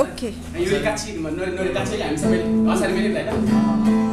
okay यो काक्षी नोरे काक्षीले हामी सबैले हसारी मिल्यो होइन